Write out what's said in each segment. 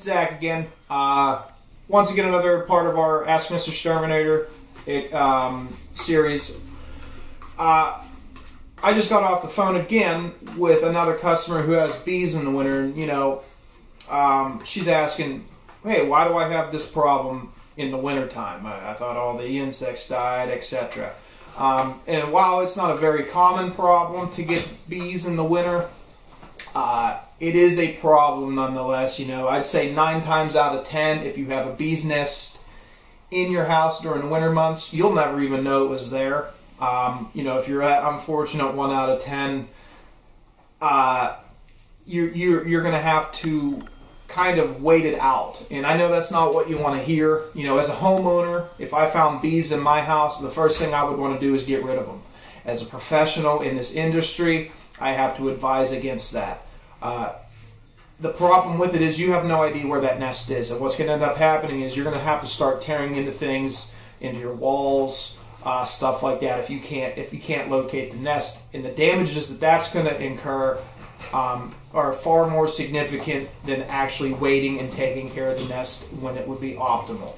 Zach again. Uh, once again, another part of our Ask Mr. Exterminator it, um, series. Uh, I just got off the phone again with another customer who has bees in the winter, and you know, um, she's asking, "Hey, why do I have this problem in the wintertime? I, I thought all the insects died, etc." Um, and while it's not a very common problem to get bees in the winter, uh, it is a problem nonetheless. You know, I'd say nine times out of ten, if you have a bee's nest in your house during the winter months, you'll never even know it was there. Um, you know, if you're at unfortunate one out of ten, uh, you're you're, you're going to have to kind of wait it out. And I know that's not what you want to hear. You know, as a homeowner, if I found bees in my house, the first thing I would want to do is get rid of them. As a professional in this industry, I have to advise against that. Uh, the problem with it is you have no idea where that nest is, and what's going to end up happening is you're going to have to start tearing into things, into your walls, uh, stuff like that. If you can't if you can't locate the nest, and the damages that that's going to incur um, are far more significant than actually waiting and taking care of the nest when it would be optimal.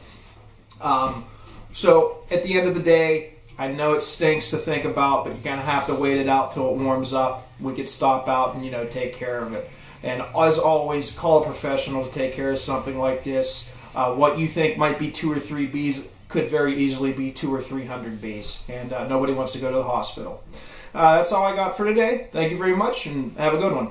Um, so at the end of the day, I know it stinks to think about, but you kind of have to wait it out till it warms up. We could stop out and you know take care of it. And as always, call a professional to take care of something like this. Uh, what you think might be two or three bees could very easily be two or three hundred bees, and uh, nobody wants to go to the hospital. Uh, that's all I got for today. Thank you very much, and have a good one.